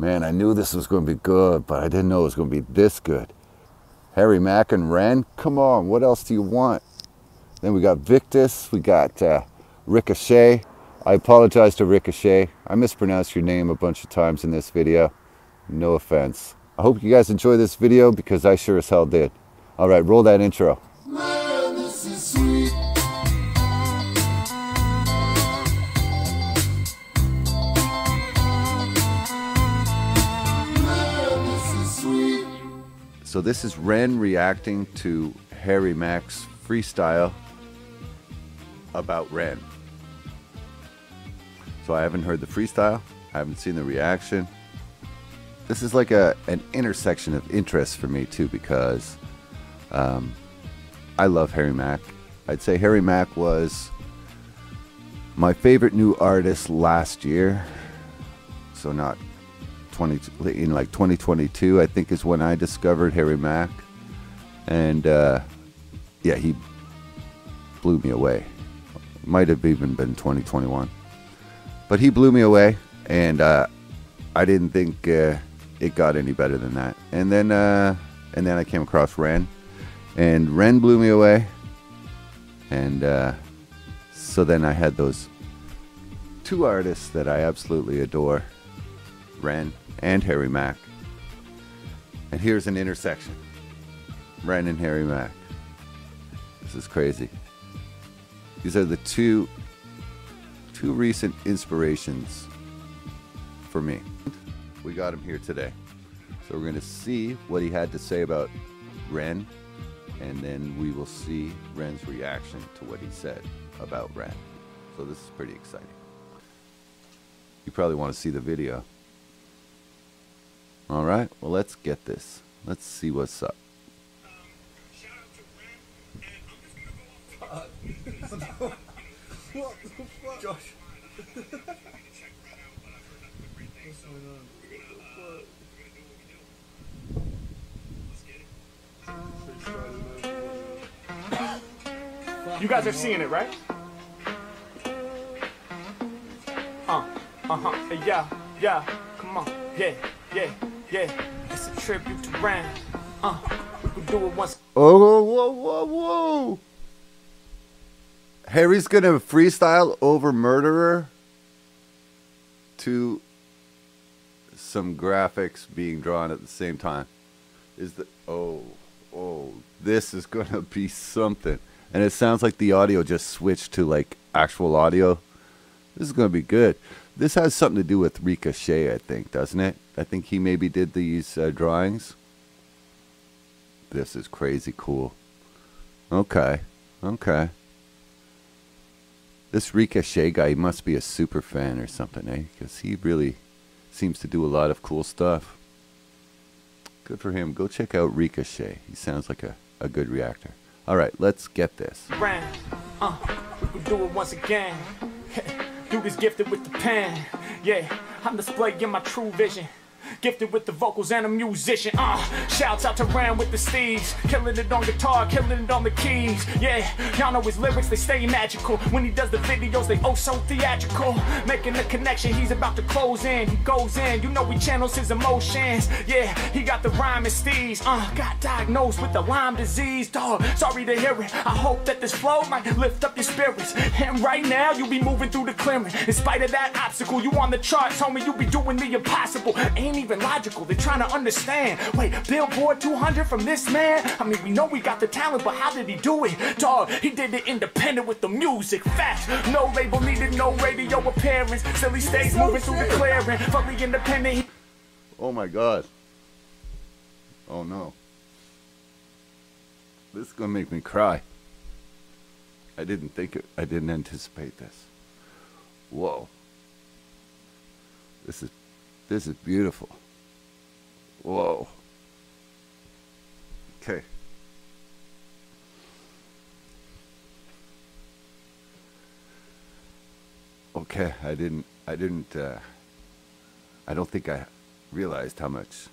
Man, I knew this was going to be good, but I didn't know it was going to be this good. Harry Mack and Ren, come on, what else do you want? Then we got Viktus, we got uh, Ricochet. I apologize to Ricochet. I mispronounced your name a bunch of times in this video. No offense. I hope you guys enjoy this video because I sure as hell did. All right, roll that intro. So this is Ren reacting to Harry Mack's freestyle about Ren. So I haven't heard the freestyle. I haven't seen the reaction. This is like a an intersection of interest for me too because um, I love Harry Mack. I'd say Harry Mack was my favorite new artist last year. So not 20 in like 2022 I think is when I discovered Harry Mack. And uh, yeah he blew me away. Might have even been 2021 but he blew me away and uh, I didn't think uh, it got any better than that. And then uh, and then I came across Ren and Ren blew me away. And uh, so then I had those two artists that I absolutely adore Ren and Harry Mack. And here's an intersection. Ren and Harry Mack. This is crazy. These are the two two recent inspirations for me. We got him here today. So we're going to see what he had to say about Ren and then we will see Ren's reaction to what he said about Ren. So this is pretty exciting. You probably want to see the video. All right, well, let's get this. Let's see what's up. Josh. You guys are seeing it, right? Uh, uh-huh, yeah, yeah, come on, yeah, yeah, yeah. It's a tribute to Ren. Uh, we could do it once. Oh, whoa, whoa, whoa. Harry's gonna freestyle over Murderer to some graphics being drawn at the same time. Is the oh oh this is gonna be something. And it sounds like the audio just switched to like actual audio. This is gonna be good. This has something to do with Ricochet, I think, doesn't it? I think he maybe did these uh, drawings. This is crazy cool. Okay, okay. This Ricochet guy he must be a super fan or something, eh? Because he really seems to do a lot of cool stuff. Good for him. Go check out Ricochet. He sounds like a, a good reactor. All right, let's get this. Ren. Uh, we could do it once again. Dude is gifted with the pen. Yeah, I'm displaying my true vision. Gifted with the vocals and a musician. Uh, shouts out to Ren with the steeds. Killing it on guitar, killing it on the keys. Yeah, y'all know his lyrics, they stay magical. When he does the videos, they oh so theatrical. Making the connection, he's about to close in. He goes in, you know he channels his emotions. Yeah, he got the rhyme and steeds. Uh, got diagnosed with the Lyme disease. Dog, sorry to hear it. I hope that this flow might lift up your spirits. And right now, you'll be moving through the clearing. In spite of that obstacle, you on the charts, homie, you be doing the impossible. Ain't even logical, they're trying to understand. Wait, Billboard 200 from this man? I mean, we know we got the talent, but how did he do it? Dog, he did it independent with the music. Facts, no label needed, no radio appearance. Still he stays moving through the clearing. Fully independent, Oh my god. Oh no. This is gonna make me cry. I didn't think it, I didn't anticipate this. Whoa. This is this is beautiful. Whoa. Okay. Okay, I didn't I didn't uh I don't think I realized how much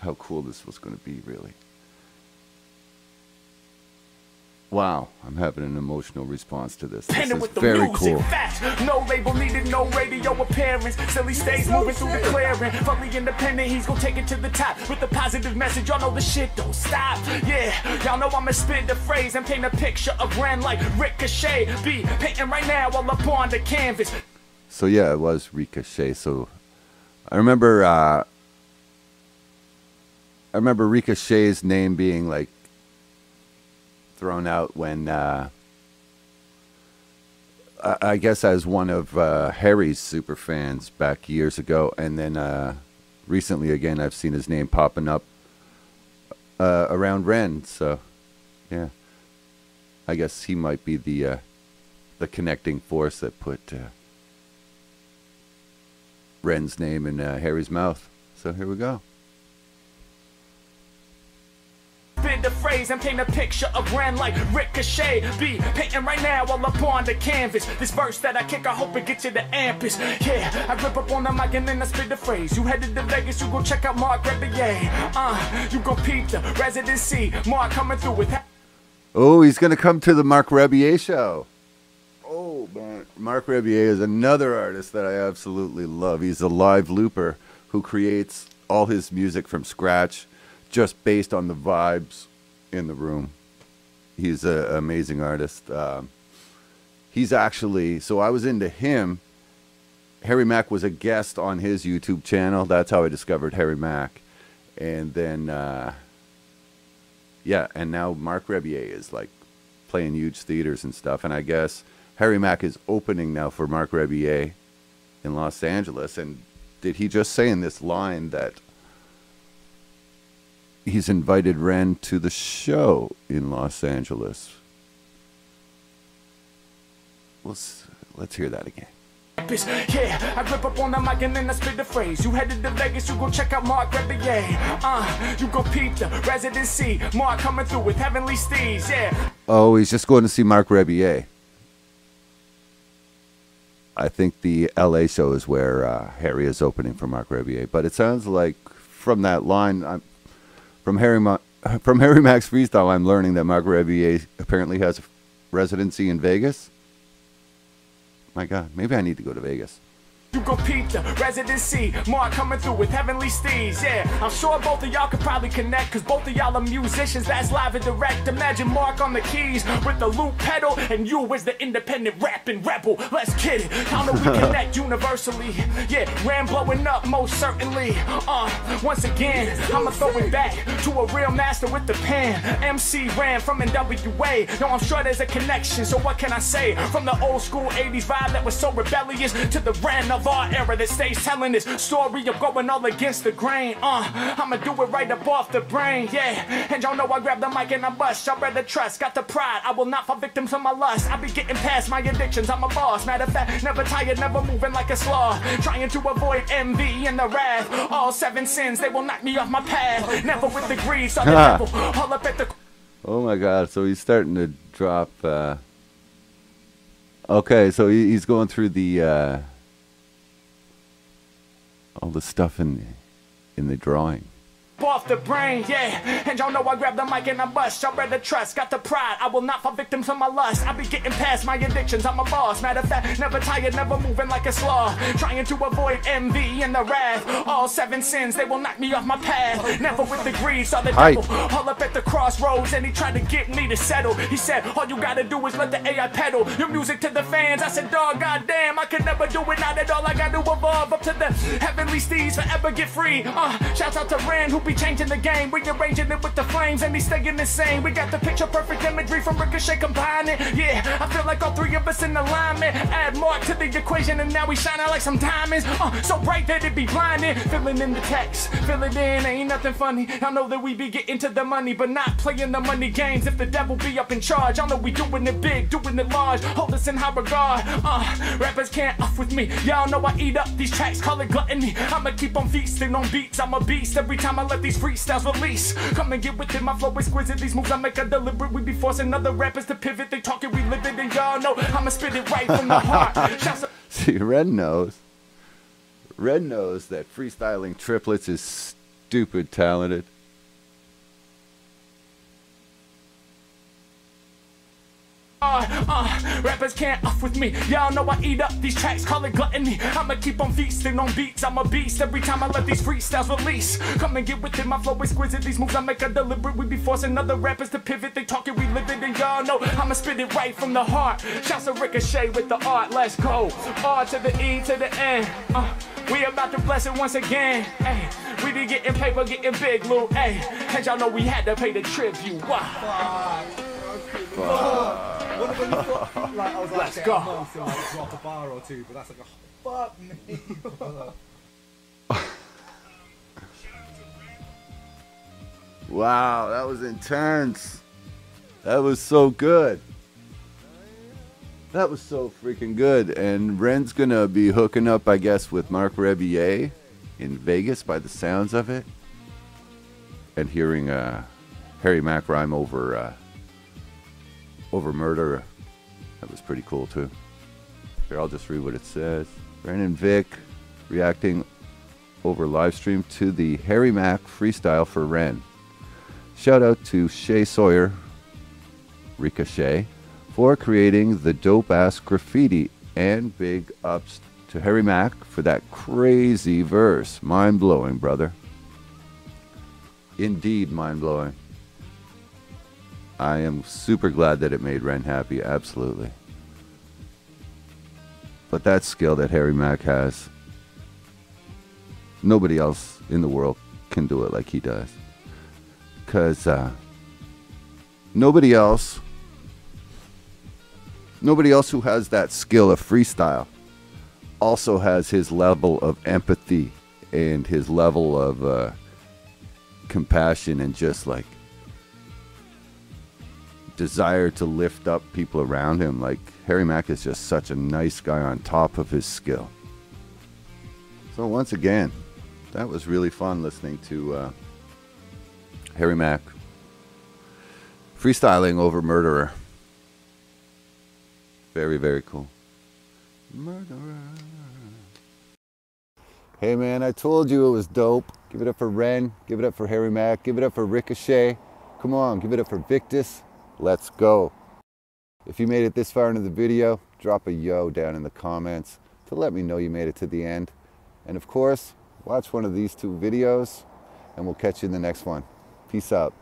how cool this was going to be really. Wow, I'm having an emotional response to this. This is with the very music, cool. facts. No label needed, no radio appearance. Still he stays moving through the clearing. Fully independent, he's gonna take it to the top with the positive message. Y'all know the shit don't stop. Yeah, y'all know I'ma spit the phrase and paint a picture of Ren like Ricochet. Be painting right now while up on the canvas. So yeah, it was Ricochet. So I remember uh I remember Ricochet's name being like thrown out when uh I, I guess as one of uh Harry's super fans back years ago and then uh recently again I've seen his name popping up uh around Ren, so yeah. I guess he might be the uh the connecting force that put uh Ren's name in Harry's mouth. So here we go. Spit the phrase and paint a picture of Ren like Ricochet. Be painting right now all up on the canvas. This verse that I kick, I hope it gets you the ampus. Yeah, I grip up on the mic and then I spit the phrase. You headed to Vegas, you go check out Marc Rebillet. Uh, you go peep the residency. Marc coming through with. Oh, he's to come to the Marc Rebillet show. Oh, man. Marc Rebillet is another artist that I absolutely love. He's a live looper who creates all his music from scratch just based on the vibes in the room. He's an amazing artist. Um, he's actually, so I was into him. Harry Mack was a guest on his YouTube channel. That's how I discovered Harry Mack. And then, uh, yeah, and now Marc Rebillet is like playing huge theaters and stuff. And I guess Harry Mack is opening now for Marc Rebillet in Los Angeles. And did he just say in this line that he's invited Ren to the show in Los Angeles? Let's let's hear that again. Yeah, I grip up on the mic and then I spit the phrase. You headed to Vegas, you go check out Marc Rebillet. Uh, you go peep the residency. Marc coming through with heavenly steeds. Yeah. Oh, he's just going to see Marc Rebillet. I think the LA show is where uh, Harry is opening for Marc Rebillet. But it sounds like from that line, I'm, from Harry Ma- from Harry Mack's Freestyle, I'm learning that Marc Rebillet apparently has a residency in Vegas. My God, maybe I need to go to Vegas. You go peep the residency. Marc coming through with heavenly steeds. Yeah, I'm sure both of y'all could probably connect. Cause both of y'all are musicians that's live and direct. Imagine Marc on the keys with the loop pedal. And you as the independent rapping rebel. Let's get it. How do we connect universally? Yeah, Ren blowing up most certainly. Uh, once again, I'ma throw it back to a real master with the pen. MC Ren from NWA. No, I'm sure there's a connection. So what can I say? From the old school 80s vibe that was so rebellious to the Ren of our era that stays telling this story of going all against the grain. Uh, I'ma do it right up off the brain, yeah. And y'all know I grab the mic and I bust. Y'all better trust, got the pride. I will not fall victim to my lust. I be getting past my addictions. I'm a boss. Matter of fact, never tired, never moving like a sloth. Trying to avoid envy and the wrath. All seven sins, they will knock me off my path. Never with the greed, so the devil. All up at the Oh my God! So he's starting to drop. Uh... Okay, so he's going through the uh, all the stuff in in the drawing. Off the brain, yeah. And y'all know I grab the mic and I bust. Y'all better trust, got the pride. I will not fall victim to my lust. I be getting past my addictions. I'm a boss. Matter of fact, never tired, never moving like a sloth. Trying to avoid envy and the wrath. All seven sins, they will knock me off my path. Never with the greed, saw the devil. All up at the crossroads, and he tried to get me to settle. He said, All you gotta do is let the AI pedal your music to the fans. I said, Dog, goddamn, I could never do it. Now that all I gotta evolve up to the heavenly steeds, forever get free. Uh, shouts out to Ren, who be changing the game, We rearranging it with the flames, and he's staying the same. We got the picture perfect imagery from Ricochet combining. Yeah, I feel like all three of us in alignment. Add Marc to the equation, and now we shining like some diamonds. Uh, so bright that it be blinding. Filling in the text, fill it in, ain't nothing funny. I know that we be getting to the money, but not playing the money games. If the devil be up in charge, I know we doing it big, doing it large. Hold us in high regard. Uh, rappers can't off with me. Y'all know I eat up these tracks, call it gluttony. I'ma keep on feasting on beats. I'm a beast every time I let these freestyles release. Come and get with it, my flow exquisite. These moves I make are deliberate. We be forcing other rappers to pivot. They talking, we live it, and y'all know I'ma spit it right from the heart. See, Ren knows. Ren knows that freestyling triplets is stupid talented. Rappers can't off with me. Y'all know I eat up these tracks, call it gluttony. I'ma keep on feasting on beats. I'm a beast every time I let these freestyles release. Come and get with it, my flow is exquisite. These moves I make are deliberate. We be forcing other rappers to pivot. They talking, we live it, and y'all know I'ma spit it right from the heart. Shouts to Ricochet with the art. Let's go. R to the E to the N. Uh, we about to bless it once again. Hey, we be getting paper, getting big, Lou. Hey, and y'all know we had to pay the tribute. Wow. What when you thought, like, I was like, Let's get go. a month and like drop a bar or two, but that's like a fuck me. brother. Wow, that was intense. That was so good. That was so freaking good. And Ren's gonna be hooking up, I guess, with Marc Rebillet in Vegas by the sounds of it. And hearing uh, Harry Mack rhyme over uh, over murder. That was pretty cool too. Here, I'll just read what it says. Ren and Vic reacting over live stream to the Harry Mack freestyle for Ren. Shout out to Shay Sawyer, Ricochet, for creating the dope ass graffiti, and big ups to Harry Mack for that crazy verse. Mind blowing, brother. Indeed, mind blowing. I am super glad that it made Ren happy, absolutely. But that skill that Harry Mack has, nobody else in the world can do it like he does because uh, nobody else nobody else who has that skill of freestyle also has his level of empathy and his level of uh, compassion and just like desire to lift up people around him like harry mack is just such a nice guy on top of his skill so once again that was really fun listening to uh, Harry Mack. Freestyling over Murderer. Very, very cool. Murderer. Hey man, I told you it was dope. Give it up for Ren. Give it up for Harry Mack. Give it up for Ricochet. Come on, give it up for Viktus. Let's go. If you made it this far into the video, drop a yo down in the comments to let me know you made it to the end. And of course, watch one of these two videos, and we'll catch you in the next one. Peace out.